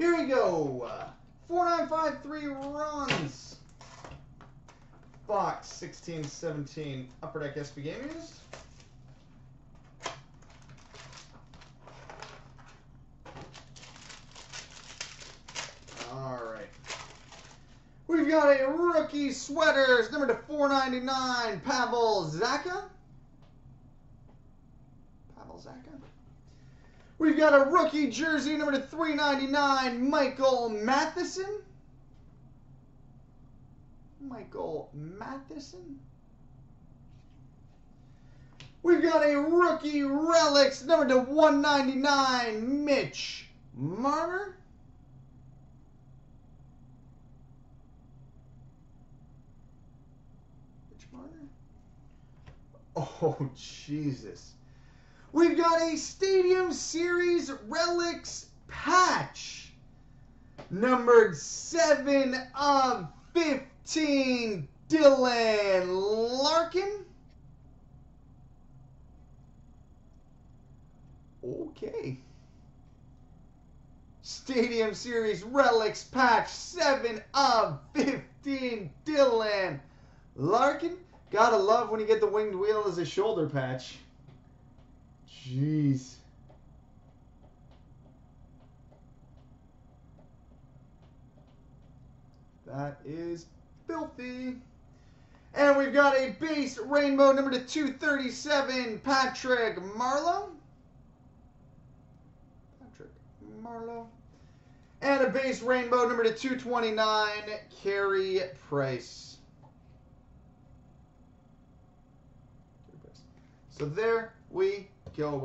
Here we go. Uh, 4953 Ron's. Box 1617 Upper Deck SP Gamers. All right. We've got a rookie sweaters, number to 499, Pavel Zacha. Pavel Zacha. We've got a rookie jersey, number to 399, Michael Matheson. Michael Matheson. We've got a rookie relics, number to 199, Mitch Marner. Mitch Marner. Oh, Jesus. We've got a Stadium Series Relics patch. Numbered 7 of 15, Dylan Larkin. Okay. Stadium Series Relics patch 7 of 15, Dylan Larkin. Gotta love when you get the winged wheel as a shoulder patch. Jeez. That is filthy. And we've got a base rainbow number to 237, Patrick Marleau. Patrick Marleau. And a base rainbow number to 229, Carey Price. So there we go, buddy.